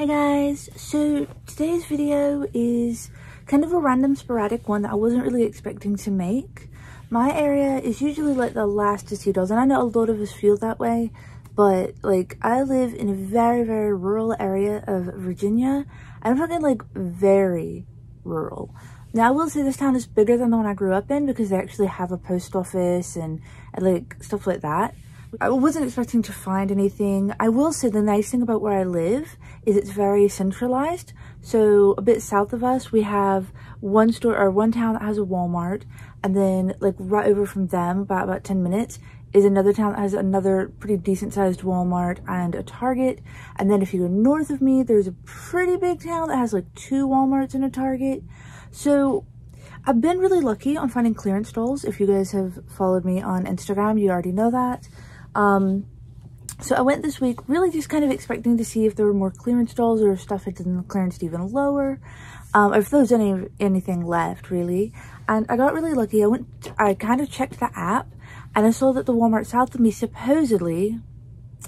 Hey guys, so today's video is kind of a random sporadic one that I wasn't really expecting to make. My area is usually like the last to see dolls and I know a lot of us feel that way, but like I live in a very, very rural area of Virginia. I'm talking like very rural. Now I will say this town is bigger than the one I grew up in because they actually have a post office and, and like stuff like that. I wasn't expecting to find anything. I will say the nice thing about where I live is it's very centralized. So a bit south of us, we have one store or one town that has a Walmart. And then like right over from them, about, about 10 minutes, is another town that has another pretty decent sized Walmart and a Target. And then if you go north of me, there's a pretty big town that has like two Walmarts and a Target. So I've been really lucky on finding clearance dolls. If you guys have followed me on Instagram, you already know that. Um, so I went this week really just kind of expecting to see if there were more clearance dolls or stuff had been clearance even lower. Um, if there was any anything left really. And I got really lucky. I went, I kind of checked the app and I saw that the Walmart south of me supposedly,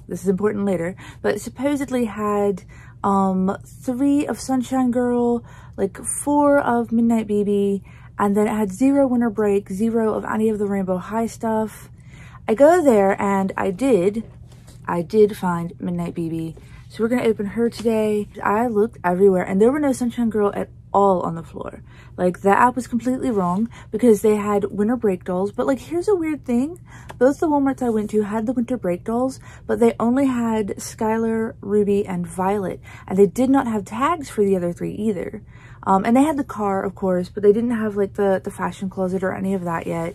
this is important later, but supposedly had um, three of Sunshine Gurl, like four of Midnight Baby, and then it had zero Winter Break, zero of any of the Rainbow High stuff, I go there and I did, I did find Midnight BB. So we're to open her today. I looked everywhere and there were no Sunshine Gurl at all on the floor. Like that app was completely wrong because they had winter break dolls. But like here's a weird thing. Both the Walmarts I went to had the winter break dolls, but they only had Skyler, Ruby, and Violet. And they did not have tags for the other three either. Um, and they had the car, of course, but they didn't have like the, the fashion closet or any of that yet.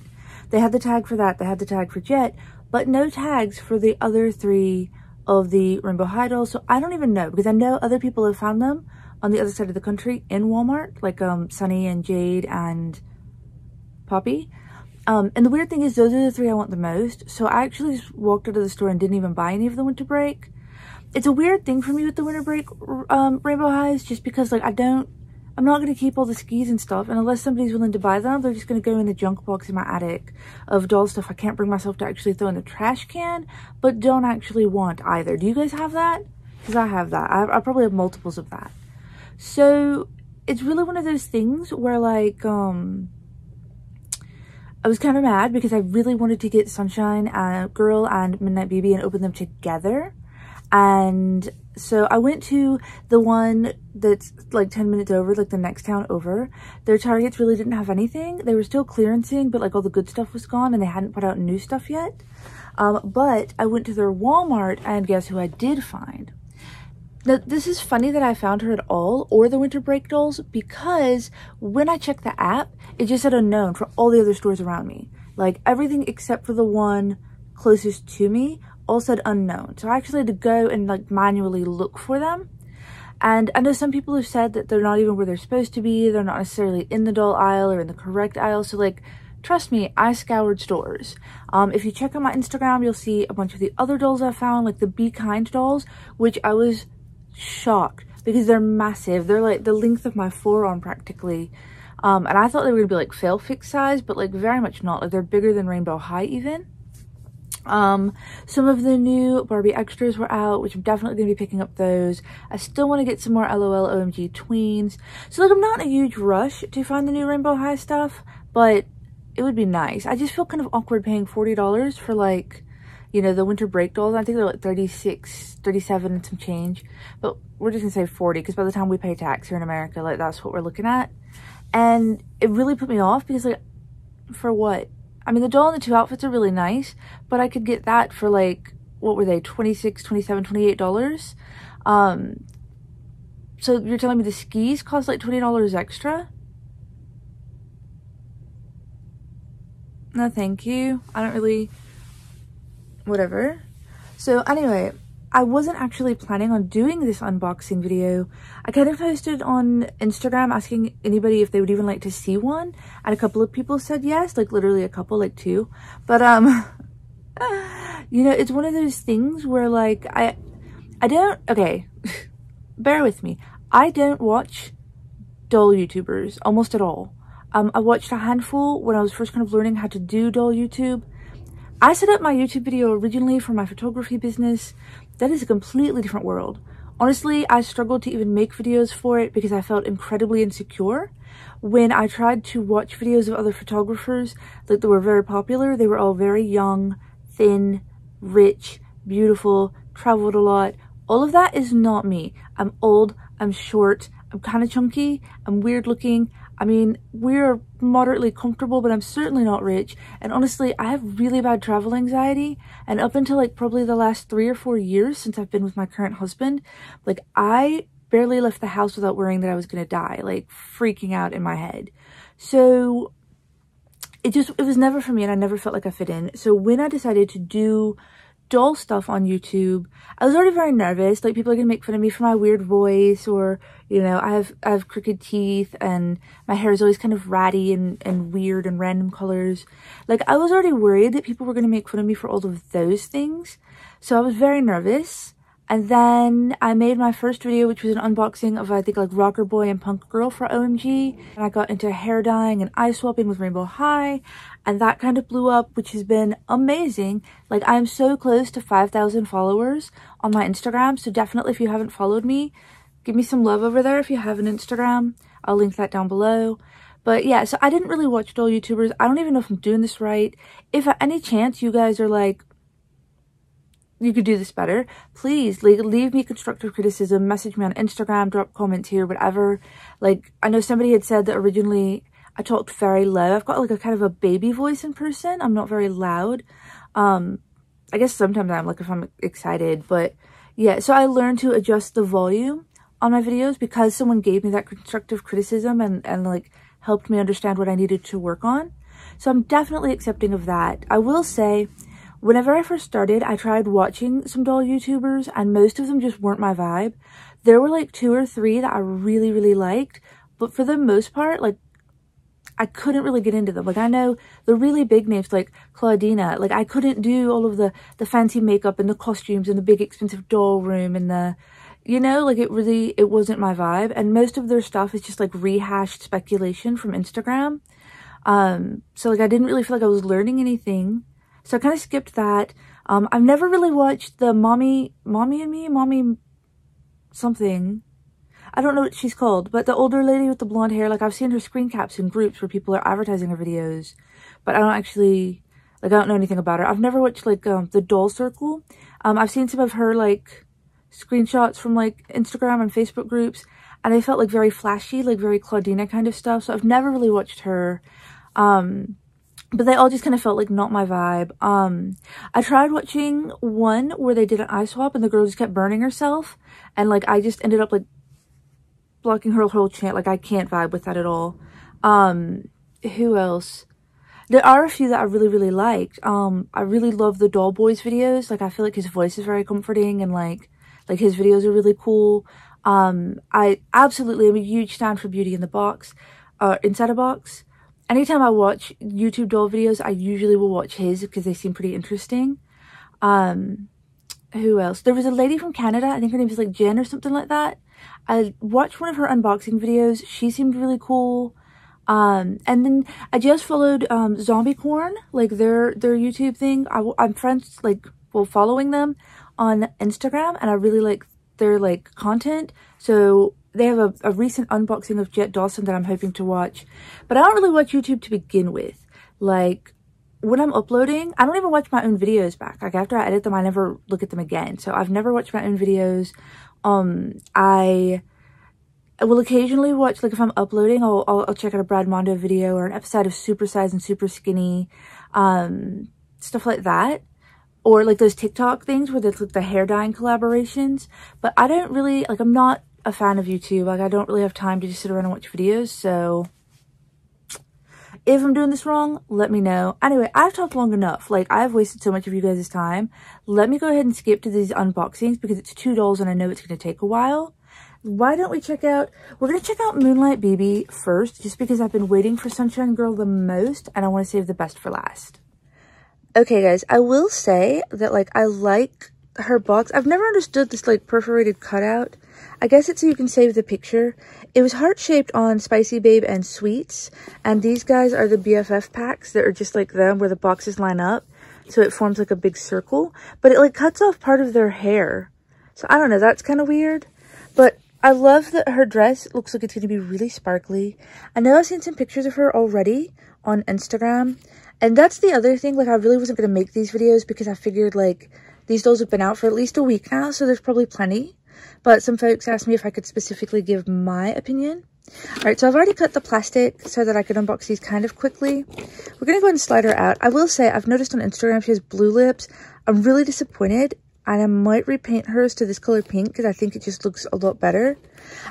They had the tag for that. They had the tag for Jett, but no tags for the other three of the Rainbow dolls. So I don't even know because I know other people have found them on the other side of the country in Walmart, like um, Sunny and Jade and Poppy. Um, and the weird thing is those are the three I want the most. So I actually just walked out of the store and didn't even buy any of the winter break. It's a weird thing for me with the winter break um, rainbow highs just because like I don't I'm not going to keep all the skis and stuff, and unless somebody's willing to buy them, they're just going to go in the junk box in my attic of doll stuff I can't bring myself to actually throw in the trash can, but don't actually want either. Do you guys have that? Because I have that. I, I probably have multiples of that. So, it's really one of those things where, like, um... I was kind of mad because I really wanted to get Sunshine uh, Girl and Midnight Baby and open them together. And so I went to the one that's like 10 minutes over, like the next town over. Their Targets really didn't have anything. They were still clearancing, but like all the good stuff was gone and they hadn't put out new stuff yet. Um, but I went to their Walmart and guess who I did find? Now, this is funny that I found her at all or the winter break dolls because when I checked the app, it just said unknown for all the other stores around me. Like everything except for the one closest to me all said unknown. So I actually had to go and like manually look for them. And I know some people have said that they're not even where they're supposed to be. They're not necessarily in the doll aisle or in the correct aisle. So like, trust me, I scoured stores. Um, if you check out my Instagram, you'll see a bunch of the other dolls I found, like the Be Kind dolls, which I was shocked because they're massive. They're like the length of my forearm practically. Um, and I thought they were gonna be like Failfix size, but like very much not. Like they're bigger than Rainbow High even. Um, some of the new Barbie extras were out, which I'm definitely to be picking up those. I still want to get some more LOL OMG tweens. So like I'm not in a huge rush to find the new Rainbow High stuff, but it would be nice. I just feel kind of awkward paying $40 for like, you know, the winter break dolls. I think they're like 36, 37 and some change, but we're just gonna say 40 because by the time we pay tax here in America, like that's what we're looking at. And it really put me off because like, for what? I mean, the doll and the two outfits are really nice, but I could get that for like, what were they, 26 27 $28. Um, so you're telling me the skis cost like $20 extra? No, thank you. I don't really, whatever. So anyway, I wasn't actually planning on doing this unboxing video. I kind of posted on Instagram asking anybody if they would even like to see one. And a couple of people said yes, like literally a couple, like two. But, um, you know, it's one of those things where like, I, I don't, okay, bear with me. I don't watch doll YouTubers almost at all. Um, I watched a handful when I was first kind of learning how to do doll YouTube. I set up my YouTube video originally for my photography business that is a completely different world. Honestly, I struggled to even make videos for it because I felt incredibly insecure. When I tried to watch videos of other photographers that were very popular, they were all very young, thin, rich, beautiful, traveled a lot. All of that is not me. I'm old, I'm short, I'm kind of chunky, I'm weird looking. I mean, we're moderately comfortable, but I'm certainly not rich. And honestly, I have really bad travel anxiety. And up until like probably the last three or four years since I've been with my current husband, like I barely left the house without worrying that I was going to die, like freaking out in my head. So it just, it was never for me and I never felt like I fit in. So when I decided to do doll stuff on YouTube, I was already very nervous. Like people are gonna make fun of me for my weird voice or, you know, I have I have crooked teeth and my hair is always kind of ratty and, and weird and random colors. Like I was already worried that people were gonna make fun of me for all of those things. So I was very nervous. And then I made my first video, which was an unboxing of, I think, like Rocker Boy and Punk Girl for OMG. And I got into hair dyeing and eye swapping with Rainbow High. And that kind of blew up, which has been amazing. Like, I'm so close to 5,000 followers on my Instagram. So definitely, if you haven't followed me, give me some love over there if you have an Instagram. I'll link that down below. But yeah, so I didn't really watch doll YouTubers. I don't even know if I'm doing this right. If at any chance you guys are like, you could do this better, please leave, leave me constructive criticism, message me on Instagram, drop comments here, whatever. Like, I know somebody had said that originally I talked very low. I've got like a kind of a baby voice in person. I'm not very loud. Um, I guess sometimes I'm like if I'm excited, but yeah, so I learned to adjust the volume on my videos because someone gave me that constructive criticism and, and like helped me understand what I needed to work on. So I'm definitely accepting of that. I will say Whenever I first started, I tried watching some doll YouTubers and most of them just weren't my vibe. There were like two or three that I really, really liked, but for the most part, like I couldn't really get into them. Like I know the really big names like Claudina, like I couldn't do all of the, the fancy makeup and the costumes and the big expensive doll room and the, you know, like it really, it wasn't my vibe. And most of their stuff is just like rehashed speculation from Instagram. Um, so like I didn't really feel like I was learning anything. So I kind of skipped that. Um, I've never really watched the Mommy, Mommy and Me, Mommy something. I don't know what she's called, but the older lady with the blonde hair, like I've seen her screen caps in groups where people are advertising her videos, but I don't actually, like I don't know anything about her. I've never watched like um, the Doll Circle. Um, I've seen some of her like screenshots from like Instagram and Facebook groups, and they felt like very flashy, like very Claudina kind of stuff. So I've never really watched her. Um, but they all just kind of felt like not my vibe. Um, I tried watching one where they did an eye swap and the girl just kept burning herself. And like, I just ended up like blocking her whole chant. Like, I can't vibe with that at all. Um, who else? There are a few that I really, really liked. Um, I really love the Doll Boys videos. Like, I feel like his voice is very comforting and like, like his videos are really cool. Um, I absolutely am a huge fan for Beauty in the Box, uh, Inside a Box anytime I watch YouTube doll videos, I usually will watch his because they seem pretty interesting. Um, who else? There was a lady from Canada, I think her name is like Jen or something like that. I watched one of her unboxing videos. She seemed really cool. Um, and then I just followed, um, Zombie Corn, like their, their YouTube thing. I, I'm friends, like, well, following them on Instagram and I really like their, like, content. So they have a, a recent unboxing of Jett Dawson that I'm hoping to watch. But I don't really watch YouTube to begin with. Like, when I'm uploading, I don't even watch my own videos back. Like, after I edit them, I never look at them again. So I've never watched my own videos. Um, I... I will occasionally watch, like if I'm uploading, I'll, I'll, I'll, check out a Brad Mondo video or an episode of Super Size and Super Skinny, um, stuff like that. Or like those TikTok things where there's like the hair dyeing collaborations. But I don't really, like I'm not a fan of YouTube. Like, I don't really have time to just sit around and watch videos, so if I'm doing this wrong, let me know. Anyway, I've talked long enough. Like, I've wasted so much of you guys' time. Let me go ahead and skip to these unboxings because it's $2 and I know it's going to take a while. Why don't we check out, we're going to check out Moonlight Baby first, just because I've been waiting for Sunshine Gurl the most and I want to save the best for last. Okay, guys, I will say that, like, I like her box. I've never understood this, like, perforated cutout. I guess it's so you can save the picture. It was heart-shaped on Spicy Babe and Sweets. And these guys are the BFF packs that are just like them where the boxes line up. So it forms like a big circle. But it like cuts off part of their hair. So I don't know, that's kind of weird. But I love that her dress looks like it's going to be really sparkly. I know I've seen some pictures of her already on Instagram. And that's the other thing, like I really wasn't going to make these videos because I figured like these dolls have been out for at least a week now, so there's probably plenty. But some folks asked me if I could specifically give my opinion. Alright, so I've already cut the plastic so that I could unbox these kind of quickly. We're going to go ahead and slide her out. I will say, I've noticed on Instagram she has blue lips. I'm really disappointed and I might repaint hers to this color pink because I think it just looks a lot better.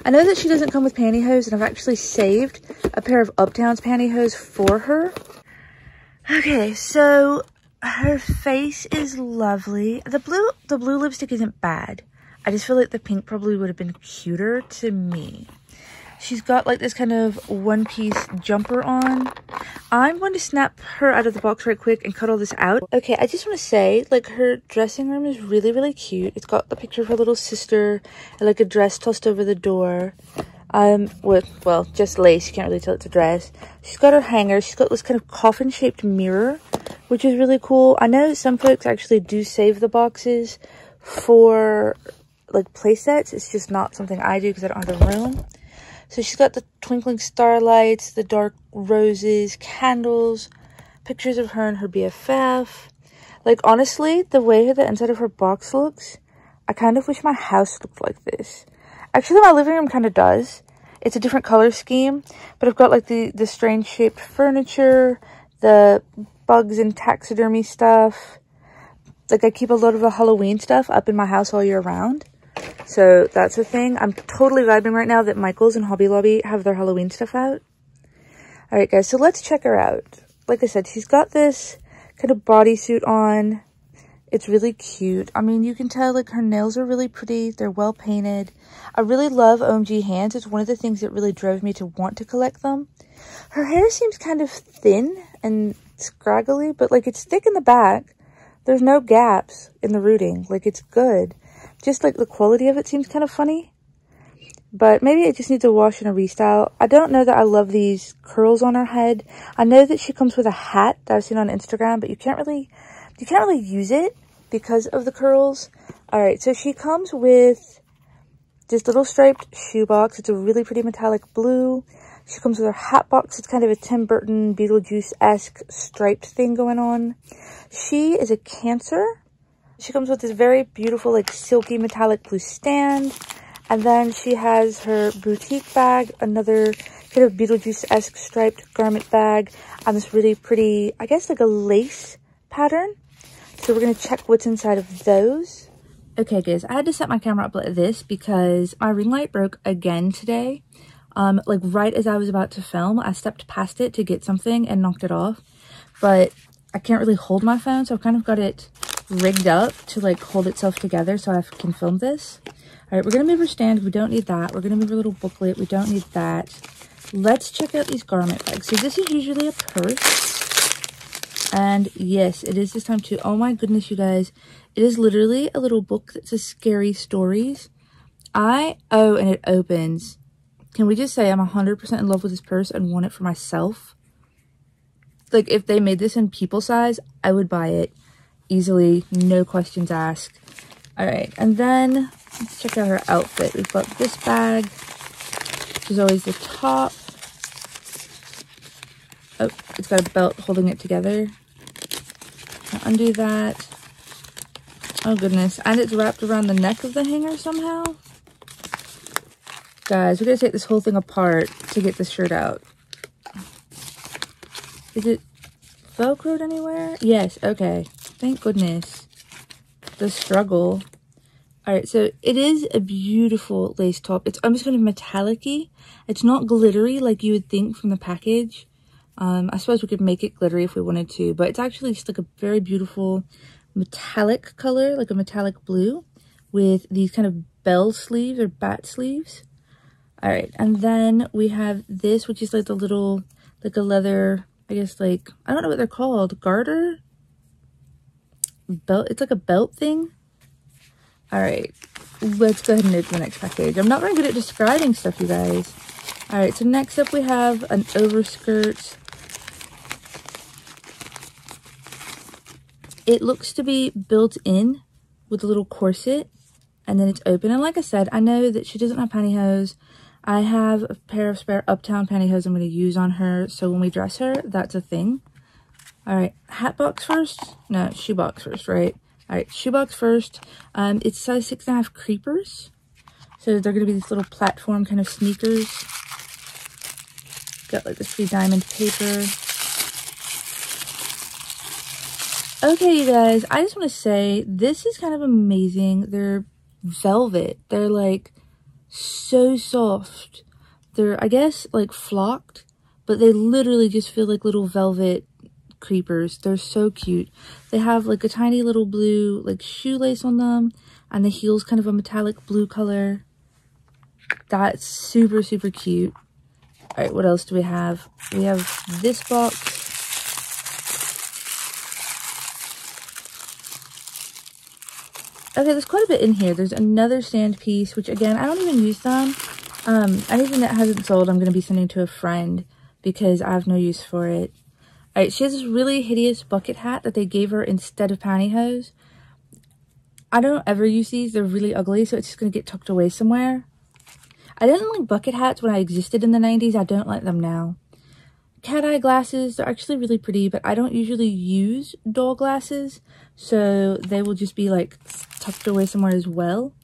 I know that she doesn't come with pantyhose and I've actually saved a pair of Uptown's pantyhose for her. Okay, so her face is lovely. The blue, the blue lipstick isn't bad. I just feel like the pink probably would have been cuter to me. She's got like this kind of one piece jumper on. I'm going to snap her out of the box right quick and cut all this out. Okay, I just want to say like her dressing room is really, really cute. It's got the picture of her little sister and like a dress tossed over the door. Um, with, well, just lace. You can't really tell it's a dress. She's got her hanger. She's got this kind of coffin shaped mirror, which is really cool. I know some folks actually do save the boxes for like play sets. It's just not something I do because I don't have the room. So she's got the twinkling starlights, the dark roses, candles, pictures of her and her BFF. Like, honestly, the way the inside of her box looks, I kind of wish my house looked like this. Actually, my living room kind of does. It's a different color scheme, but I've got, like, the, the strange shaped furniture, the bugs and taxidermy stuff. Like, I keep a lot of the Halloween stuff up in my house all year round. So that's a thing. I'm totally vibing right now that Michaels and Hobby Lobby have their Halloween stuff out. All right, guys, so let's check her out. Like I said, she's got this kind of bodysuit on. It's really cute. I mean, you can tell, like, her nails are really pretty. They're well painted. I really love OMG hands. It's one of the things that really drove me to want to collect them. Her hair seems kind of thin and scraggly, but, like, it's thick in the back. There's no gaps in the rooting. Like, it's good. Just like the quality of it seems kind of funny. But maybe it just needs a wash and a restyle. I don't know that I love these curls on her head. I know that she comes with a hat that I've seen on Instagram, but you can't really, you can't really use it because of the curls. All right, so she comes with this little striped shoebox. It's a really pretty metallic blue. She comes with her hat box. It's kind of a Tim Burton Beetlejuice-esque striped thing going on. She is a Cancer. She comes with this very beautiful, like, silky metallic blue stand. And then she has her boutique bag, another kind of Beetlejuice-esque striped garment bag, and this really pretty, I guess, like a lace pattern. So we're going to check what's inside of those. Okay, guys, I had to set my camera up like this because my ring light broke again today. Um, like right as I was about to film, I stepped past it to get something and knocked it off. But I can't really hold my phone, so I've kind of got it rigged up to like hold itself together so I can film this. All right, we're gonna move our stand. We don't need that. We're gonna move our little booklet. We don't need that. Let's check out these garment bags. So this is usually a purse. And yes, it is this time too. Oh my goodness, you guys. It is literally a little book that says scary stories. I, oh, and it opens. Can we just say I'm 100% in love with this purse and want it for myself? Like, if they made this in people size, I would buy it easily, no questions asked. All right, and then let's check out her outfit. We've got this bag, which is always the top. Oh, it's got a belt holding it together. I'll undo that. Oh goodness, and it's wrapped around the neck of the hanger somehow. Guys, we're gonna take this whole thing apart to get this shirt out. Is it velcroed anywhere? Yes, okay. Thank goodness. The struggle. Alright, so it is a beautiful lace top. It's almost kind of metallic -y. It's not glittery like you would think from the package. Um, I suppose we could make it glittery if we wanted to, but it's actually just like a very beautiful metallic color, like a metallic blue, with these kind of bell sleeves or bat sleeves. All right, and then we have this, which is like the little, like a leather, I guess like, I don't know what they're called, garter? Belt. It's like a belt thing. All right, let's go ahead and open the next package. I'm not very good at describing stuff, you guys. All right, so next up we have an overskirt. It looks to be built in with a little corset. and then it's open. And like I said, I know that she doesn't have pantyhose. I have a pair of spare Uptown pantyhose I'm going to use on her. So when we dress her, that's a thing. All right, hat box first. No, shoe box first, right? All right, shoe box first. Um, it's size six and a half creepers. So they're to be these little platform kind of sneakers. Got like the sweet diamond paper. Okay, you guys, I just want to say this is kind of amazing. They're velvet. They're like so soft. They're, I guess, like flocked, but they literally just feel like little velvet creepers. They're so cute. They have like a tiny little blue like shoelace on them and the heel's kind of a metallic blue color. That's super, super cute. All right, what else do we have? We have this box. Okay, there's quite a bit in here. There's another stand piece, which again, I don't even use them. Um, anything that hasn't sold, I'm going to be sending to a friend because I have no use for it. Alright, she has this really hideous bucket hat that they gave her instead of pantyhose. I don't ever use these. They're really ugly, so it's just going to get tucked away somewhere. I didn't like bucket hats when I existed in the 90s. I don't like them now. Cat eye glasses, they're actually really pretty, but I don't usually use doll glasses, so they will just be like tucked away somewhere as well.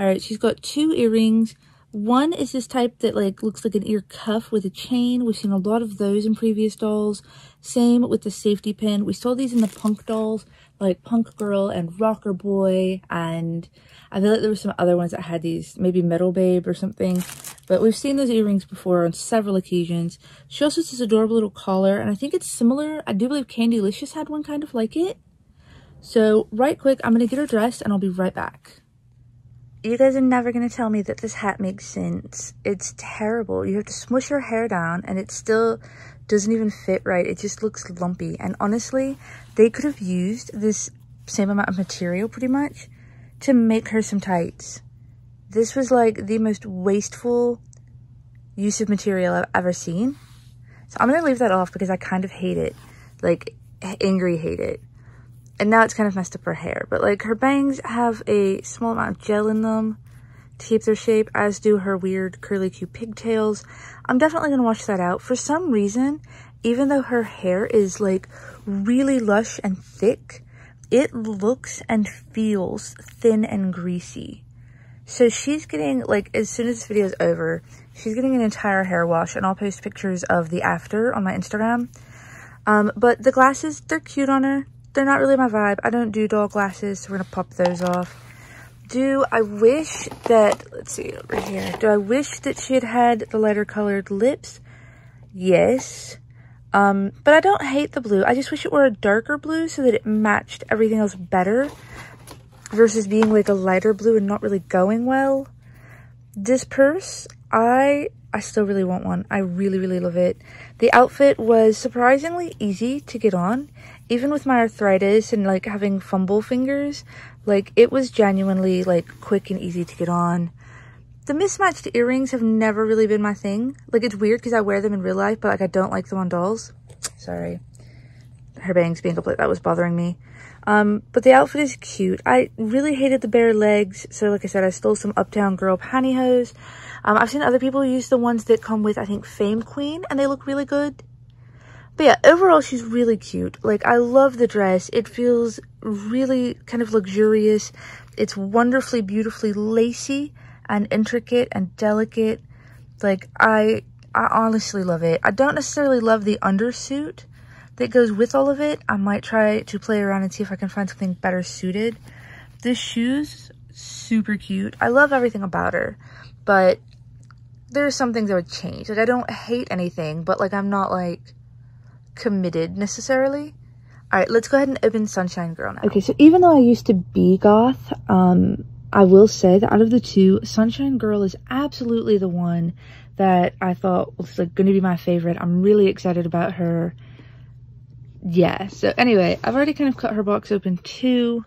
Alright, she's got two earrings. One is this type that like looks like an ear cuff with a chain. We've seen a lot of those in previous dolls. Same with the safety pin. We saw these in the punk dolls, like Punk Girl and Rocker Boy. And I feel like there were some other ones that had these, maybe Metal Babe or something. But we've seen those earrings before on several occasions. She also has this adorable little collar. And I think it's similar. I do believe Candylicious had one kind of like it. So right quick, I'm going to get her dressed and I'll be right back. You guys are never going to tell me that this hat makes sense. It's terrible. You have to smush your hair down and it still doesn't even fit right. It just looks lumpy. And honestly, they could have used this same amount of material pretty much to make her some tights. This was like the most wasteful use of material I've ever seen. So I'm going to leave that off because I kind of hate it. Like, angry hate it and now it's kind of messed up her hair. But like her bangs have a small amount of gel in them to keep their shape, as do her weird curly cute pigtails. I'm definitely to wash that out. For some reason, even though her hair is like really lush and thick, it looks and feels thin and greasy. So she's getting, like, as soon as this video is over, she's getting an entire hair wash, and I'll post pictures of the after on my Instagram. Um, but the glasses, they're cute on her they're not really my vibe. I don't do dog glasses, so we're gonna pop those off. Do I wish that, let's see over here. Do I wish that she had had the lighter colored lips? Yes. Um, but I don't hate the blue. I just wish it were a darker blue so that it matched everything else better versus being like a lighter blue and not really going well. This purse, I I still really want one. I really, really love it. The outfit was surprisingly easy to get on even with my arthritis and like having fumble fingers, like it was genuinely like quick and easy to get on. The mismatched earrings have never really been my thing. Like it's weird because I wear them in real life, but like I don't like them on dolls. Sorry. Her bangs being like that was bothering me. Um, but the outfit is cute. I really hated the bare legs. So like I said, I stole some Uptown Girl pantyhose. Um, I've seen other people use the ones that come with, I think, Fame Queen, and they look really good. But yeah, overall, she's really cute. Like, I love the dress. It feels really kind of luxurious. It's wonderfully, beautifully lacy and intricate and delicate. Like, I, I honestly love it. I don't necessarily love the undersuit that goes with all of it. I might try to play around and see if I can find something better suited. The shoes, super cute. I love everything about her, but there's some things I would change. Like, I don't hate anything, but like, I'm not like committed necessarily. All right, let's go ahead and open Sunshine Gurl now. Okay, so even though I used to be goth, um, I will say that out of the two, Sunshine Gurl is absolutely the one that I thought was like going to be my favorite. I'm really excited about her. Yeah, so anyway, I've already kind of cut her box open too.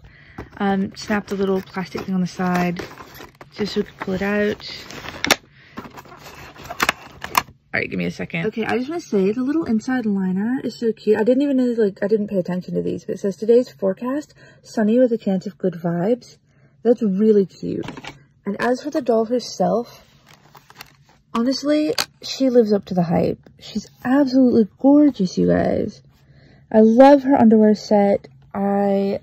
Um, snapped a little plastic thing on the side just so we could pull it out. All right, give me a second. Okay, I just want to say the little inside liner is so cute. I didn't even know, like, I didn't pay attention to these, but it says today's forecast, sunny with a chance of good vibes. That's really cute. And as for the doll herself, honestly, she lives up to the hype. She's absolutely gorgeous, you guys. I love her underwear set. I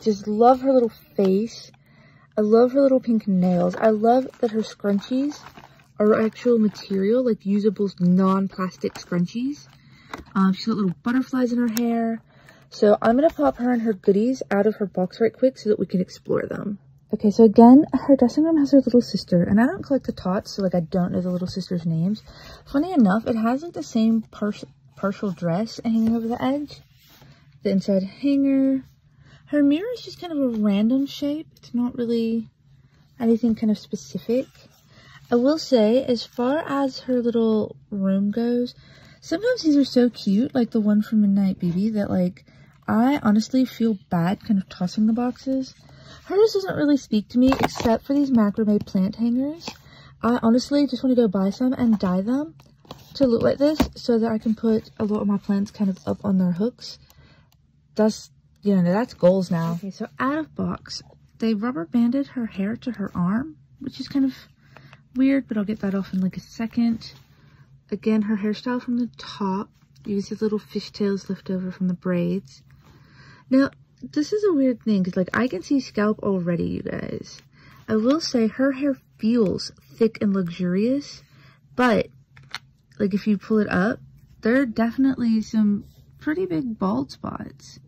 just love her little face. I love her little pink nails. I love that her scrunchies are actual material, like usable non-plastic scrunchies. Um, she's got little butterflies in her hair. So I'm going to pop her and her goodies out of her box right quick so that we can explore them. Okay, so again, her dressing room has her little sister, and I don't collect the tots, so like I don't know the little sister's names. Funny enough, it has like the same par partial dress hanging over the edge. The inside hanger. Her mirror is just kind of a random shape. It's not really anything kind of specific. I will say, as far as her little room goes, sometimes these are so cute, like the one from Midnight Baby, that like, I honestly feel bad kind of tossing the boxes. Hers doesn't really speak to me except for these macrame plant hangers. I honestly just want to go buy some and dye them to look like this so that I can put a lot of my plants kind of up on their hooks. That's, you know, that's goals now. Okay, so out of box, they rubber banded her hair to her arm, which is kind of weird, but I'll get that off in like a second. Again, her hairstyle from the top. You can see little fishtails left over from the braids. Now, this is a weird thing because like I can see scalp already, you guys. I will say her hair feels thick and luxurious, but like if you pull it up, there are definitely some pretty big bald spots,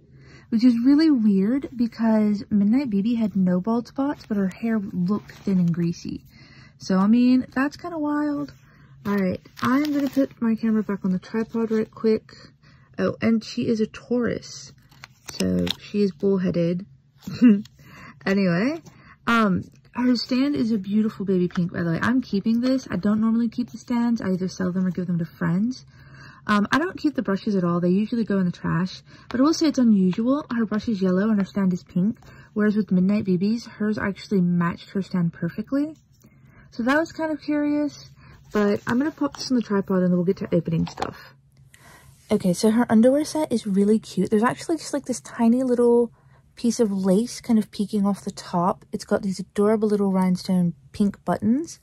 which is really weird because Midnight Baby had no bald spots, but her hair looked thin and greasy. So, I mean, that's kind of wild. Alright, I'm going to put my camera back on the tripod right quick. Oh, and she is a Taurus. So she is bullheaded. anyway, um, her stand is a beautiful baby pink, by the way. I'm keeping this. I don't normally keep the stands. I either sell them or give them to friends. Um, I don't keep the brushes at all. They usually go in the trash. But I will say it's unusual. Her brush is yellow and her stand is pink. Whereas with Midnight Babies, hers actually matched her stand perfectly. So that was kind of curious. But I'm going to pop this on the tripod and then we'll get to opening stuff. Okay, so her underwear set is really cute. There's actually just like this tiny little piece of lace kind of peeking off the top. It's got these adorable little rhinestone pink buttons.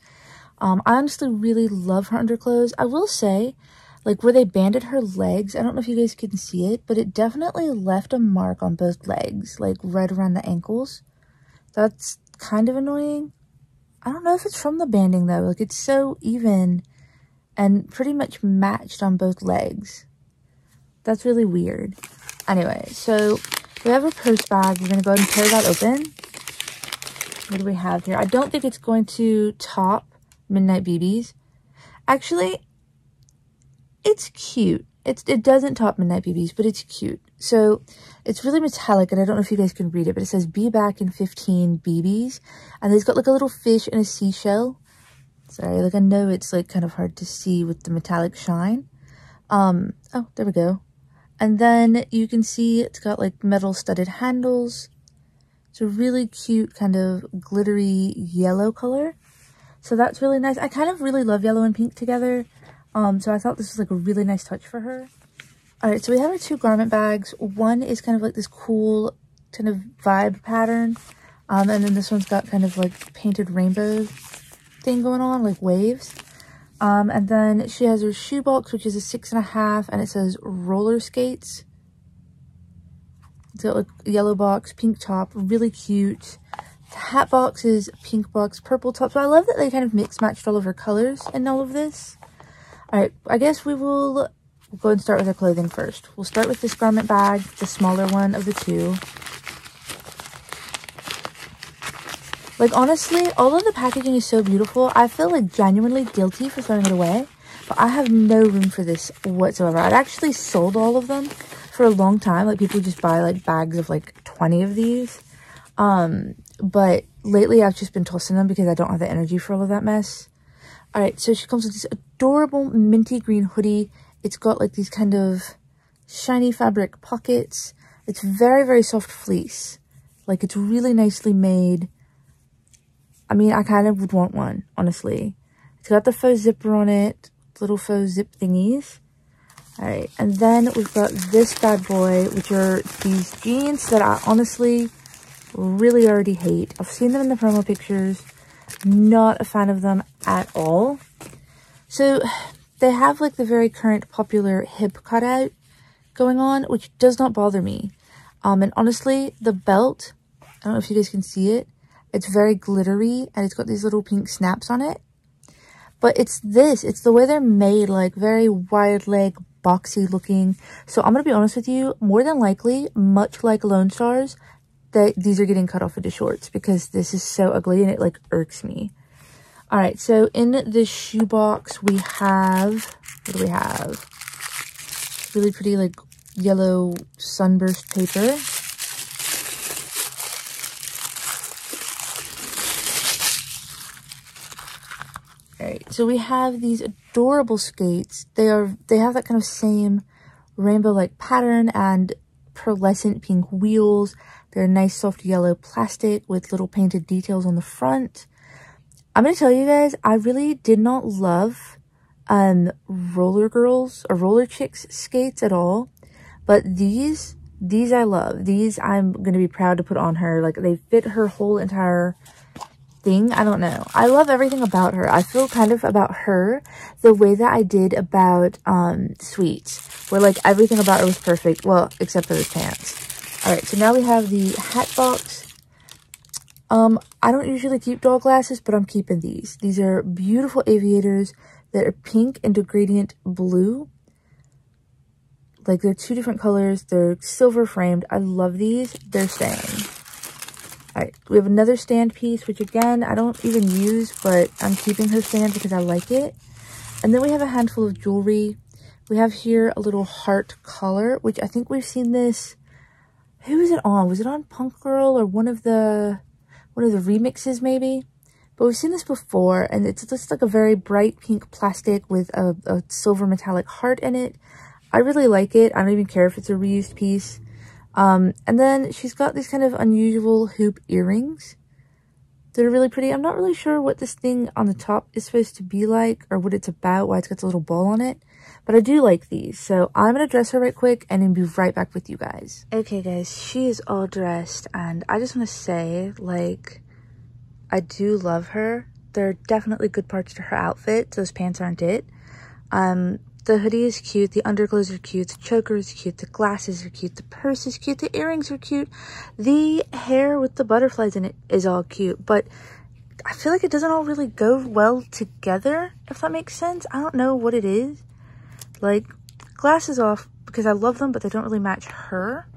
Um, I honestly really love her underclothes. I will say, like where they banded her legs, I don't know if you guys can see it, but it definitely left a mark on both legs, like right around the ankles. That's kind of annoying. I don't know if it's from the banding though. Like it's so even and pretty much matched on both legs. That's really weird. Anyway, so we have a purse bag. We're going to go ahead and tear that open. What do we have here? I don't think it's going to top Midnight BBs. Actually, it's cute. It's, it doesn't top Midnight BBs, but it's cute. So it's really metallic, and I don't know if you guys can read it, but it says be back in 15 BBs. And it's got like a little fish and a seashell. Sorry, like I know it's like kind of hard to see with the metallic shine. Um, oh, there we go. And then you can see it's got like metal studded handles. It's a really cute kind of glittery yellow color. So that's really nice. I kind of really love yellow and pink together. Um, so I thought this was like a really nice touch for her. Alright, so we have our two garment bags. One is kind of like this cool kind of vibe pattern. Um, and then this one's got kind of like painted rainbow thing going on, like waves. Um, and then she has her shoe box, which is a six and a half, and it says roller skates. Like yellow box, pink top, really cute. The hat box is pink box, purple top. So I love that they kind of mix matched all of her colors in all of this. All right, I guess we will we'll go and start with our clothing first. We'll start with this garment bag, the smaller one of the two. Like, honestly, although the packaging is so beautiful, I feel, like, genuinely guilty for throwing it away. But I have no room for this whatsoever. I'd actually sold all of them for a long time. Like, people just buy, like, bags of, like, 20 of these. Um, but lately I've just been tossing them because I don't have the energy for all of that mess. Alright, so she comes with this adorable minty green hoodie. It's got, like, these kind of shiny fabric pockets. It's very, very soft fleece. Like, it's really nicely made. I mean, I kind of would want one, honestly. It's got the faux zipper on it, little faux zip thingies. Alright, and then we've got this bad boy, which are these jeans that I honestly really already hate. I've seen them in the promo pictures. Not a fan of them at all. So they have like the very current popular hip cutout going on, which does not bother me. Um, and honestly, the belt, I don't know if you guys can see it. It's very glittery and it's got these little pink snaps on it. But it's this, it's the way they're made, like very wide leg, boxy looking. So I'm going to be honest with you, more than likely, much like Lone Stars, that these are getting cut off into shorts because this is so ugly and it like irks me. All right, so in the shoebox we have, what do we have? Really pretty like yellow sunburst paper. All right, so we have these adorable skates. They are they have that kind of same rainbow-like pattern and pearlescent pink wheels. They're nice soft yellow plastic with little painted details on the front. I'm going to tell you guys, I really did not love um, roller girls or roller chicks skates at all. But these, these I love. These I'm going to be proud to put on her. Like they fit her whole entire thing. I don't know. I love everything about her. I feel kind of about her the way that I did about um, Sweets. Where like everything about her was perfect. Well, except for the pants. Alright, so now we have the hat box. Um, I don't usually keep doll glasses, but I'm keeping these. These are beautiful aviators that are pink and gradient blue. Like, they're two different colors. They're silver framed. I love these. They're staying. Alright, we have another stand piece, which again, I don't even use, but I'm keeping her stand because I like it. And then we have a handful of jewelry. We have here a little heart collar, which I think we've seen this. Who was it on? Was it on Punk Girl or one of the one of the remixes maybe? But we've seen this before, and it's just like a very bright pink plastic with a, a silver metallic heart in it. I really like it. I don't even care if it's a reused piece. Um, and then she's got these kind of unusual hoop earrings that are really pretty. I'm not really sure what this thing on the top is supposed to be like or what it's about, why it's got a little ball on it. But I do like these. So I'm going to dress her right quick and then be right back with you guys. Okay, guys, she is all dressed and I just want to say, like, I do love her. There are definitely good parts to her outfit. Those pants aren't it. Um, the hoodie is cute, the underclothes are cute, the choker is cute, the glasses are cute, the purse is cute, the earrings are cute, the hair with the butterflies in it is all cute, but I feel like it doesn't all really go well together, if that makes sense. I don't know what it is. Like, glasses off because I love them, but they don't really match her.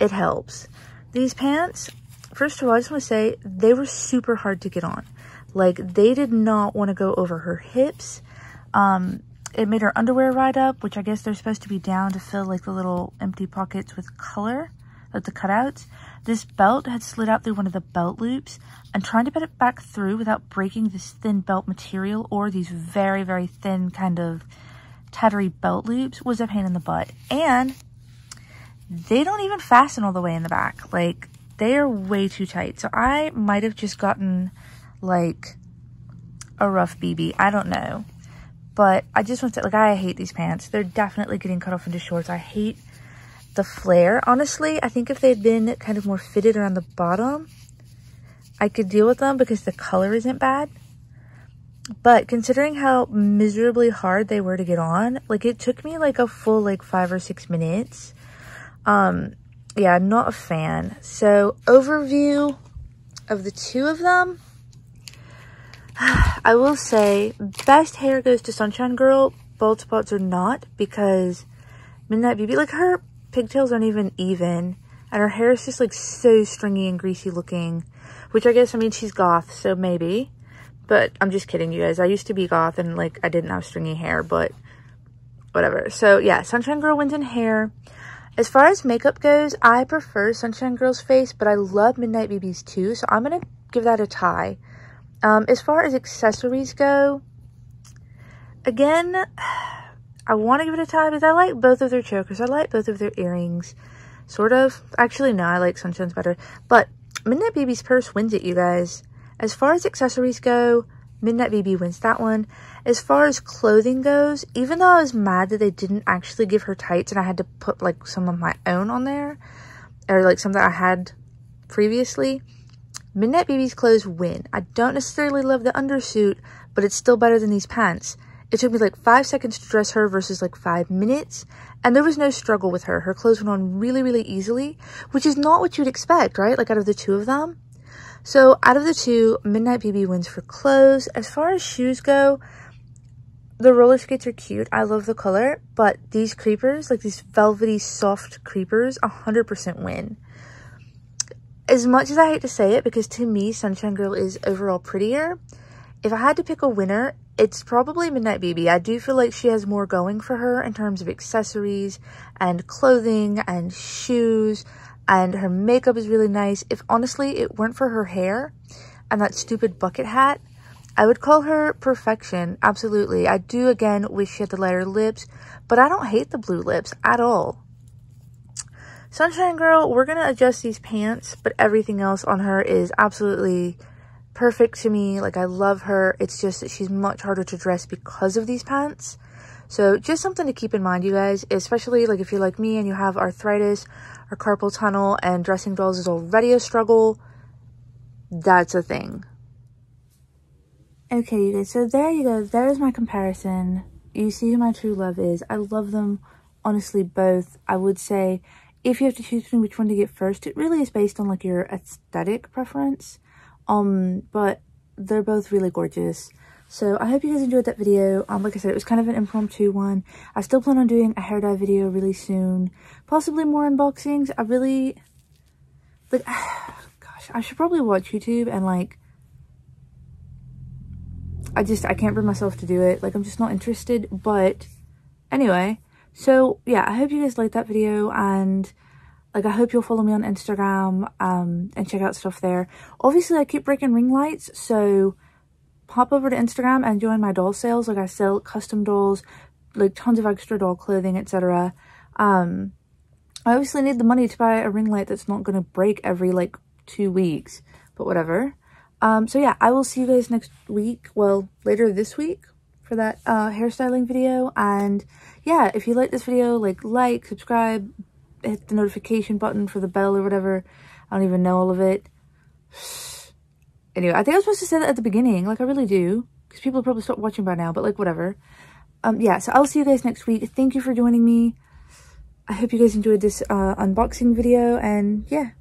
It helps. These pants, first of all, I just want to say they were super hard to get on. Like, they did not want to go over her hips. Um, it made her underwear ride up, which I guess they're supposed to be down to fill like the little empty pockets with color, like the cutouts. This belt had slid out through one of the belt loops and trying to put it back through without breaking this thin belt material or these very, very thin kind of tattery belt loops was a pain in the butt. And they don't even fasten all the way in the back. Like they are way too tight. So I might have just gotten like a rough BB. I don't know. But I just want to like, I hate these pants. They're definitely getting cut off into shorts. I hate the flare. Honestly, I think if they'd been kind of more fitted around the bottom, I could deal with them because the color isn't bad. But considering how miserably hard they were to get on, like it took me like a full like five or six minutes. Um, yeah, I'm not a fan. So overview of the two of them. I will say, best hair goes to Sunshine Gurl. Bald spots are not because Midnight BB, like her pigtails aren't even even. And her hair is just like so stringy and greasy looking. Which I guess, I mean, she's goth, so maybe. But I'm just kidding, you guys. I used to be goth and like I didn't have stringy hair, but whatever. So yeah, Sunshine Gurl wins in hair. As far as makeup goes, I prefer Sunshine Gurl's face, but I love Midnight BB's too. So I'm going to give that a tie. Um, as far as accessories go, again, I want to give it a tie because I like both of their chokers. I like both of their earrings. Sort of. Actually, no, I like Sunshine's better. But Midnight BB's purse wins it, you guys. As far as accessories go, Midnight BB wins that one. As far as clothing goes, even though I was mad that they didn't actually give her tights and I had to put like some of my own on there, or like something I had previously, Midnight Baby's clothes win. I don't necessarily love the undersuit, but it's still better than these pants. It took me like five seconds to dress her versus like five minutes, and there was no struggle with her. Her clothes went on really, really easily, which is not what you'd expect, right? Like out of the two of them. So out of the two, Midnight BB wins for clothes. As far as shoes go, the roller skates are cute. I love the color, but these creepers, like these velvety, soft creepers, 100% win. As much as I hate to say it, because to me, Sunshine Gurl is overall prettier, if I had to pick a winner, it's probably Midnight BB. I do feel like she has more going for her in terms of accessories and clothing and shoes and her makeup is really nice. If honestly it weren't for her hair and that stupid bucket hat, I would call her perfection, absolutely. I do, again, wish she had the lighter lips, but I don't hate the blue lips at all. Sunshine Gurl, we're going to adjust these pants, but everything else on her is absolutely perfect to me. Like, I love her. It's just that she's much harder to dress because of these pants. So just something to keep in mind, you guys, especially like if you're like me and you have arthritis or carpal tunnel and dressing dolls is already a struggle, that's a thing. Okay, you guys, so there you go. There's my comparison. You see who my true love is. I love them, honestly, both. I would say if you have to choose between which one to get first, it really is based on like your aesthetic preference. Um, but they're both really gorgeous. So I hope you guys enjoyed that video. Um, like I said, it was kind of an impromptu one. I still plan on doing a hair dye video really soon. Possibly more unboxings. I really, like, gosh, I should probably watch YouTube and like, I just, I can't bring myself to do it. Like, I'm just not interested. But anyway, so yeah, I hope you guys liked that video and like I hope you'll follow me on Instagram um, and check out stuff there. Obviously, I keep breaking ring lights, so pop over to Instagram and join my doll sales. Like I sell custom dolls, like tons of extra doll clothing, etc. Um, I obviously need the money to buy a ring light that's not going to break every like two weeks, but whatever. Um, so yeah, I will see you guys next week. Well, later this week for that uh, hairstyling video. And yeah, if you like this video, like, like, subscribe, hit the notification button for the bell or whatever. I don't even know all of it. Anyway, I think I was supposed to say that at the beginning. Like, I really do. Because people probably stopped watching by now. But, like, whatever. Um, yeah, so I'll see you guys next week. Thank you for joining me. I hope you guys enjoyed this uh, unboxing video. And, yeah.